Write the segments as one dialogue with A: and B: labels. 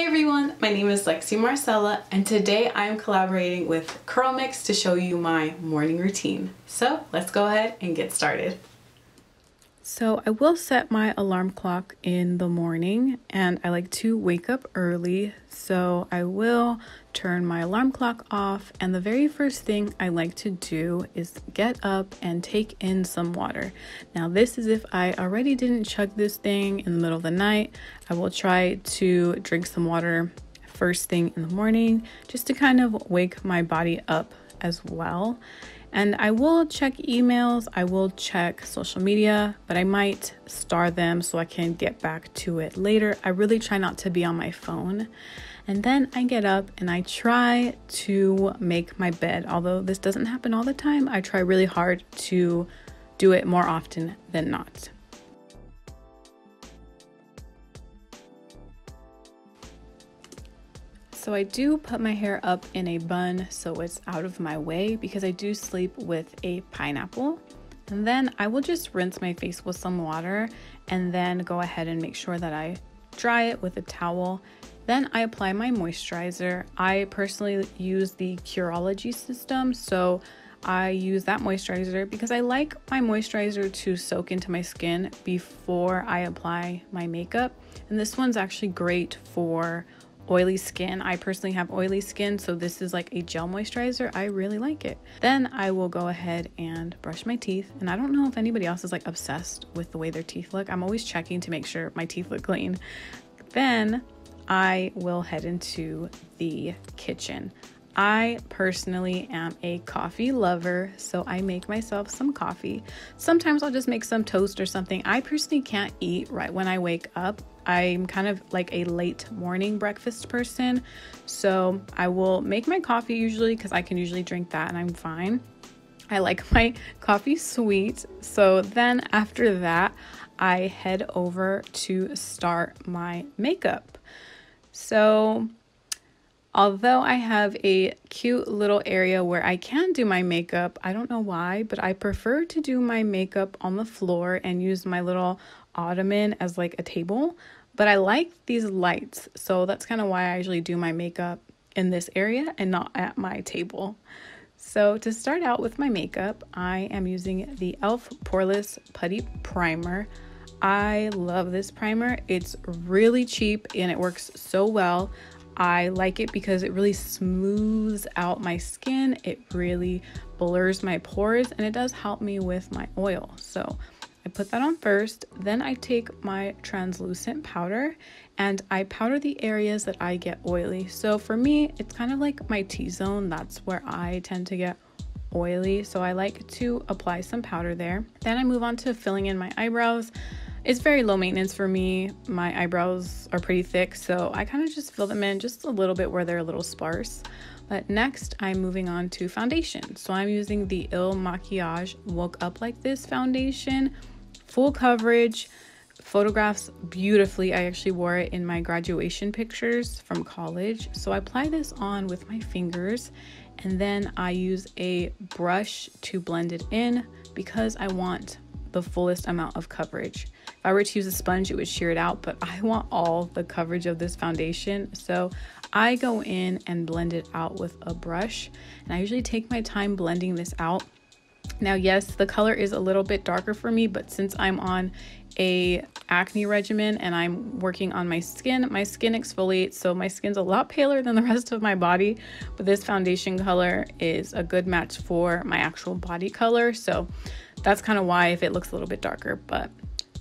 A: Hey everyone, my name is Lexi Marcella and today I am collaborating with CurlMix to show you my morning routine. So let's go ahead and get started. So I will set my alarm clock in the morning and I like to wake up early. So I will turn my alarm clock off and the very first thing I like to do is get up and take in some water. Now this is if I already didn't chug this thing in the middle of the night. I will try to drink some water first thing in the morning just to kind of wake my body up as well. And I will check emails, I will check social media, but I might star them so I can get back to it later. I really try not to be on my phone. And then I get up and I try to make my bed. Although this doesn't happen all the time, I try really hard to do it more often than not. So I do put my hair up in a bun so it's out of my way because I do sleep with a pineapple. And then I will just rinse my face with some water and then go ahead and make sure that I dry it with a towel. Then I apply my moisturizer. I personally use the Curology system, so I use that moisturizer because I like my moisturizer to soak into my skin before I apply my makeup. And this one's actually great for oily skin. I personally have oily skin, so this is like a gel moisturizer. I really like it. Then I will go ahead and brush my teeth. And I don't know if anybody else is like obsessed with the way their teeth look. I'm always checking to make sure my teeth look clean. Then I will head into the kitchen. I personally am a coffee lover, so I make myself some coffee. Sometimes I'll just make some toast or something. I personally can't eat right when I wake up. I'm kind of like a late morning breakfast person. So I will make my coffee usually because I can usually drink that and I'm fine. I like my coffee sweet. So then after that, I head over to start my makeup. So although I have a cute little area where I can do my makeup, I don't know why, but I prefer to do my makeup on the floor and use my little ottoman as like a table. But I like these lights, so that's kind of why I usually do my makeup in this area and not at my table. So to start out with my makeup, I am using the e.l.f. Poreless Putty Primer. I love this primer. It's really cheap and it works so well. I like it because it really smooths out my skin. It really blurs my pores and it does help me with my oil. So I put that on first, then I take my translucent powder and I powder the areas that I get oily. So for me, it's kind of like my T-zone. That's where I tend to get oily. So I like to apply some powder there. Then I move on to filling in my eyebrows. It's very low maintenance for me. My eyebrows are pretty thick, so I kind of just fill them in just a little bit where they're a little sparse. But next, I'm moving on to foundation. So I'm using the Il Makiage Woke Up Like This foundation full coverage, photographs beautifully. I actually wore it in my graduation pictures from college. So I apply this on with my fingers and then I use a brush to blend it in because I want the fullest amount of coverage. If I were to use a sponge, it would shear it out, but I want all the coverage of this foundation. So I go in and blend it out with a brush. And I usually take my time blending this out now, yes, the color is a little bit darker for me, but since I'm on a acne regimen and I'm working on my skin, my skin exfoliates, so my skin's a lot paler than the rest of my body, but this foundation color is a good match for my actual body color. So that's kind of why if it looks a little bit darker, but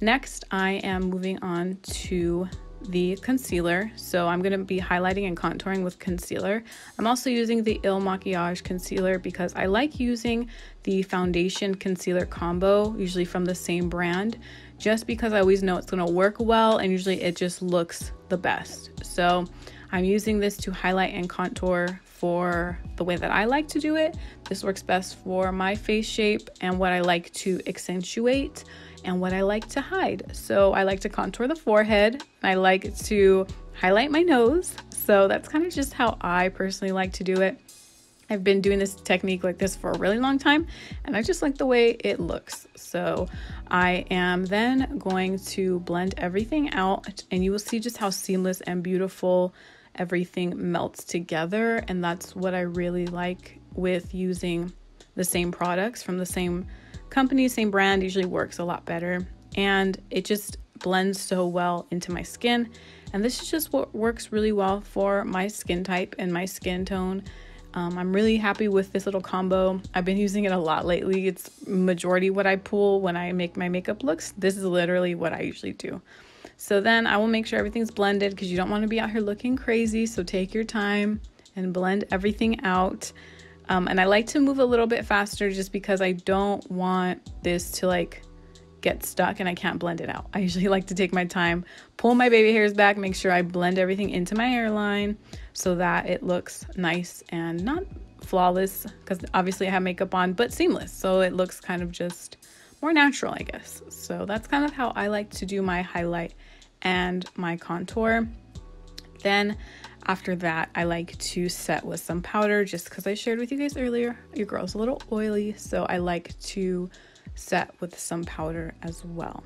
A: next I am moving on to the concealer. So I'm going to be highlighting and contouring with concealer. I'm also using the Il Makiage concealer because I like using the foundation concealer combo, usually from the same brand, just because I always know it's going to work well and usually it just looks the best. So I'm using this to highlight and contour for the way that I like to do it. This works best for my face shape and what I like to accentuate and what I like to hide. So I like to contour the forehead. I like to highlight my nose. So that's kind of just how I personally like to do it. I've been doing this technique like this for a really long time and I just like the way it looks. So I am then going to blend everything out and you will see just how seamless and beautiful everything melts together. And that's what I really like with using the same products from the same company, same brand, usually works a lot better. And it just blends so well into my skin. And this is just what works really well for my skin type and my skin tone. Um, I'm really happy with this little combo. I've been using it a lot lately. It's majority what I pull when I make my makeup looks. This is literally what I usually do. So then I will make sure everything's blended because you don't want to be out here looking crazy. So take your time and blend everything out. Um, and I like to move a little bit faster just because I don't want this to like get stuck and I can't blend it out. I usually like to take my time, pull my baby hairs back, make sure I blend everything into my hairline so that it looks nice and not flawless because obviously I have makeup on, but seamless. So it looks kind of just more natural, I guess. So that's kind of how I like to do my highlight and my contour. Then after that, I like to set with some powder just because I shared with you guys earlier, your girl's a little oily. So I like to set with some powder as well.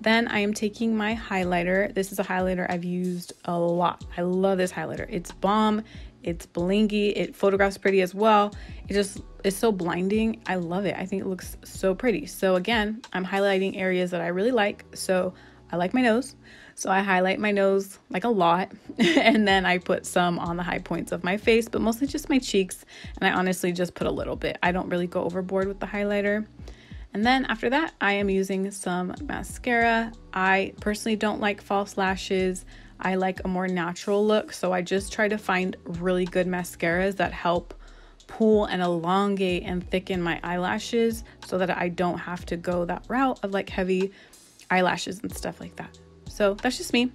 A: Then I am taking my highlighter. This is a highlighter I've used a lot. I love this highlighter. It's bomb. It's blingy. It photographs pretty as well. It just is so blinding. I love it. I think it looks so pretty. So again, I'm highlighting areas that I really like. So I like my nose. So I highlight my nose like a lot and then I put some on the high points of my face, but mostly just my cheeks. And I honestly just put a little bit. I don't really go overboard with the highlighter. And then after that, I am using some mascara. I personally don't like false lashes. I like a more natural look, so I just try to find really good mascaras that help pull and elongate and thicken my eyelashes so that I don't have to go that route of like heavy eyelashes and stuff like that. So that's just me.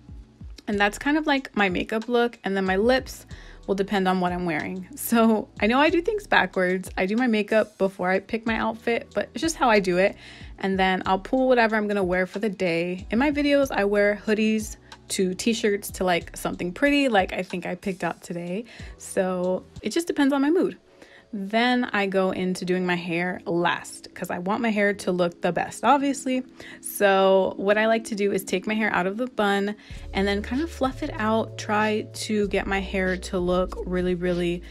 A: And that's kind of like my makeup look. And then my lips, will depend on what I'm wearing. So I know I do things backwards. I do my makeup before I pick my outfit, but it's just how I do it. And then I'll pull whatever I'm gonna wear for the day. In my videos, I wear hoodies to t-shirts to like something pretty like I think I picked out today. So it just depends on my mood. Then I go into doing my hair last because I want my hair to look the best, obviously. So, what I like to do is take my hair out of the bun and then kind of fluff it out, try to get my hair to look really, really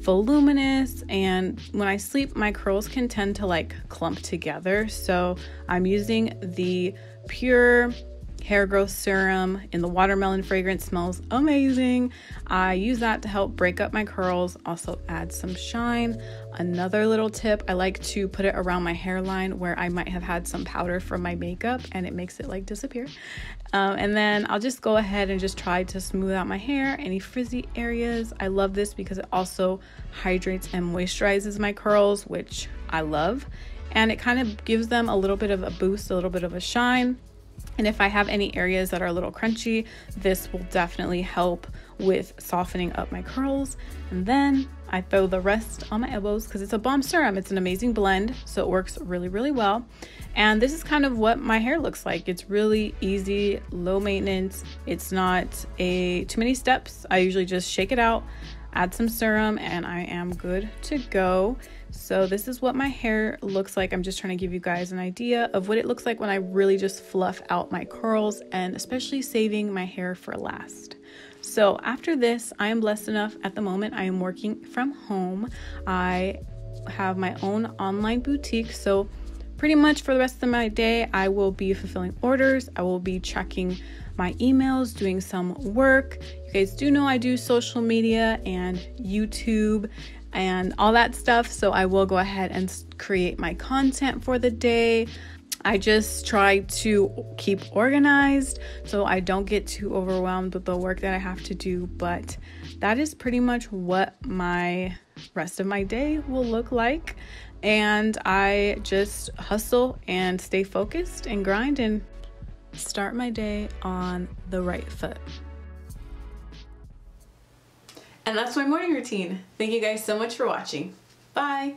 A: voluminous. And when I sleep, my curls can tend to like clump together. So, I'm using the Pure hair growth serum in the watermelon fragrance smells amazing. I use that to help break up my curls, also add some shine. Another little tip, I like to put it around my hairline where I might have had some powder from my makeup and it makes it like disappear. Um, and then I'll just go ahead and just try to smooth out my hair, any frizzy areas. I love this because it also hydrates and moisturizes my curls, which I love. And it kind of gives them a little bit of a boost, a little bit of a shine. And if I have any areas that are a little crunchy, this will definitely help with softening up my curls. And then I throw the rest on my elbows because it's a balm serum. It's an amazing blend, so it works really, really well. And this is kind of what my hair looks like. It's really easy, low maintenance. It's not a too many steps. I usually just shake it out, add some serum, and I am good to go. So this is what my hair looks like. I'm just trying to give you guys an idea of what it looks like when I really just fluff out my curls and especially saving my hair for last. So after this, I am blessed enough at the moment. I am working from home. I have my own online boutique. So pretty much for the rest of my day, I will be fulfilling orders. I will be checking my emails, doing some work. You guys do know I do social media and YouTube and all that stuff. So I will go ahead and create my content for the day. I just try to keep organized so I don't get too overwhelmed with the work that I have to do. But that is pretty much what my rest of my day will look like. And I just hustle and stay focused and grind and start my day on the right foot. And that's my morning routine. Thank you guys so much for watching. Bye.